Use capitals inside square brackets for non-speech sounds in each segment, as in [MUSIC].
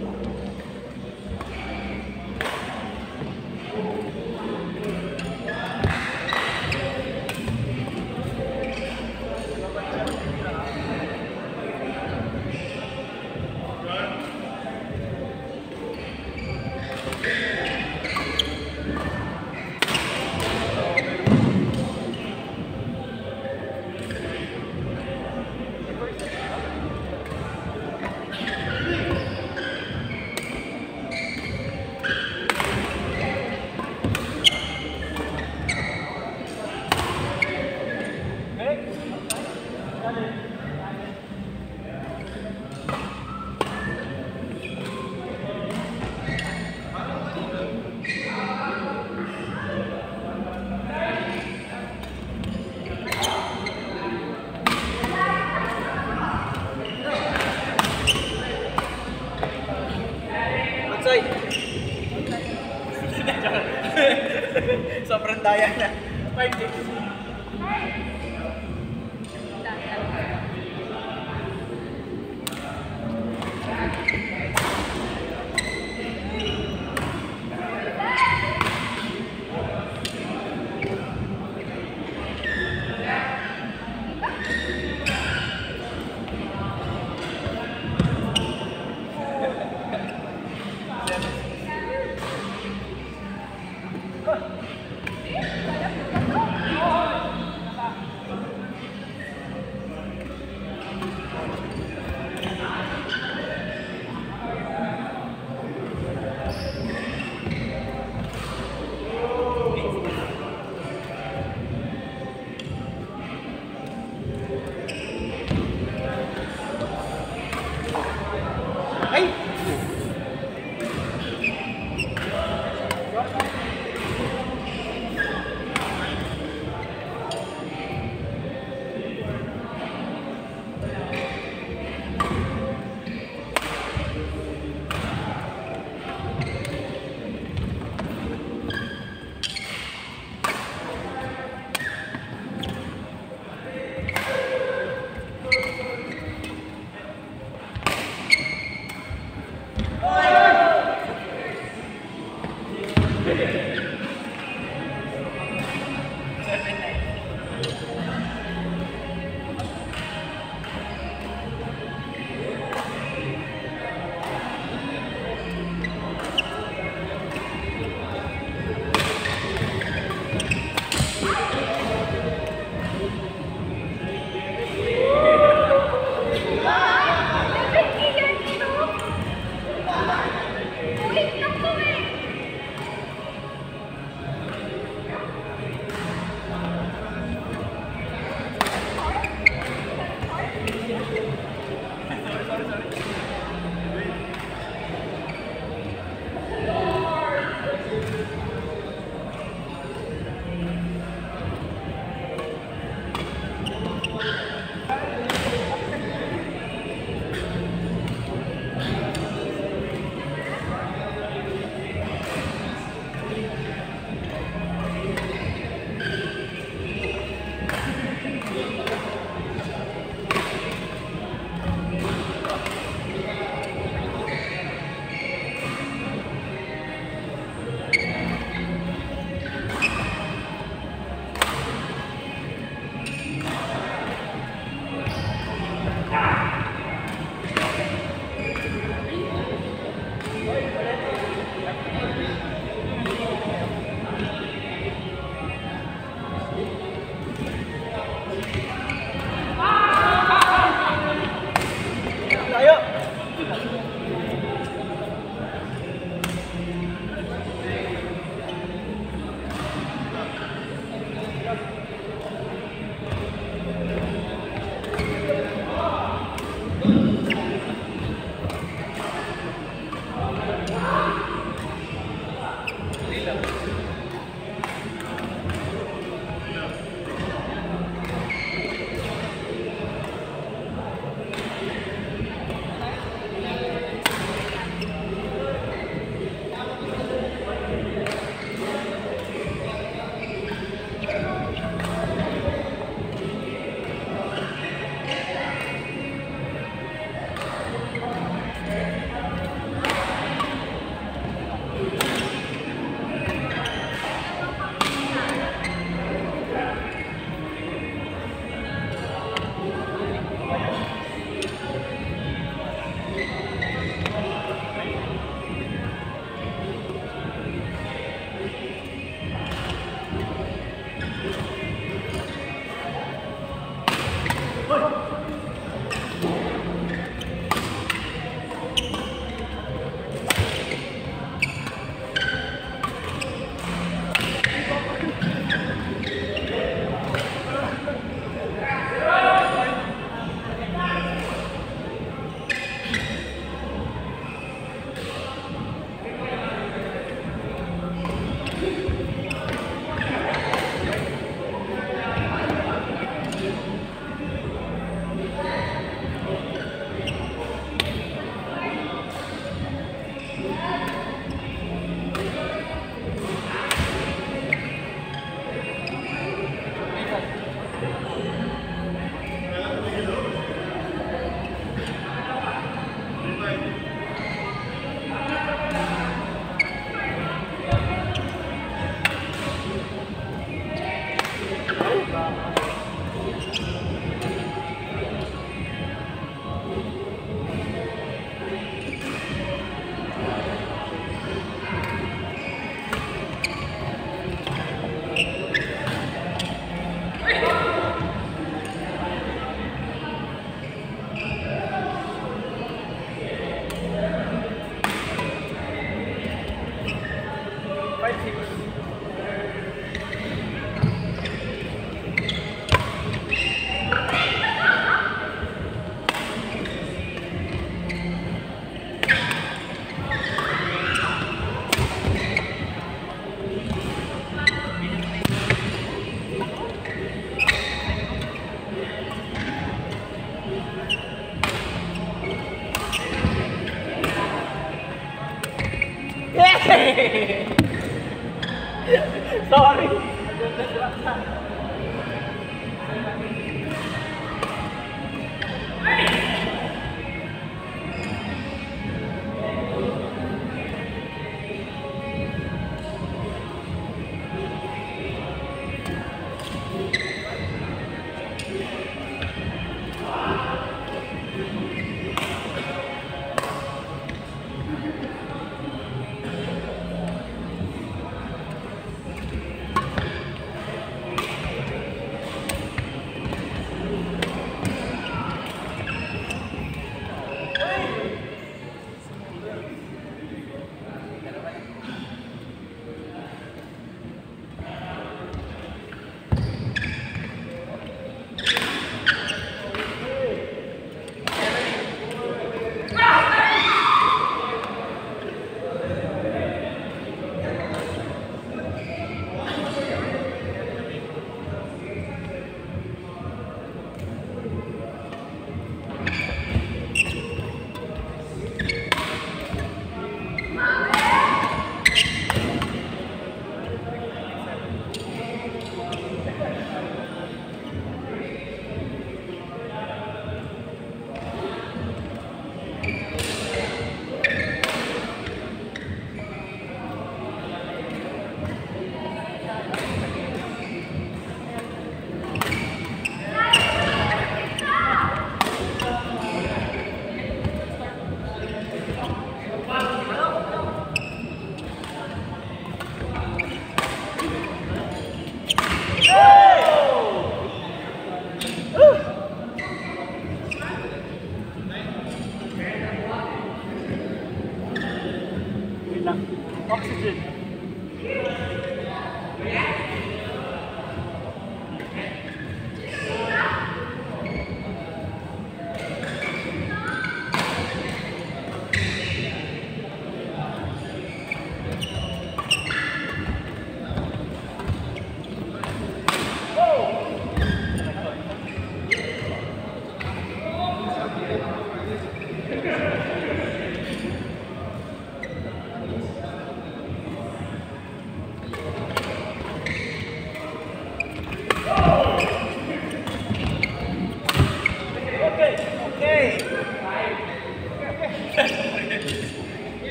Lord. Good.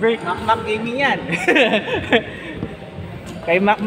Break. Makmak gaming yan. [LAUGHS] Kay Mac